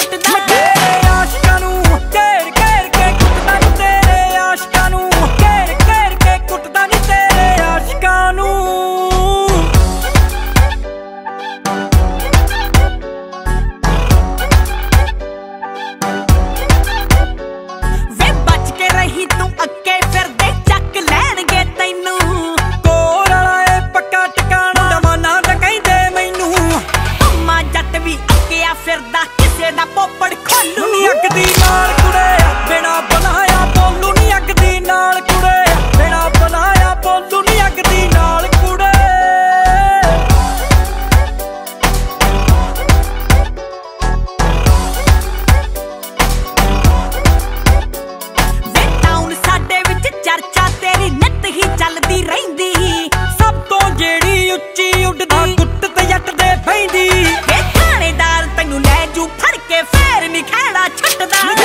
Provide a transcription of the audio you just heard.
up the dime. 你看了，就是的。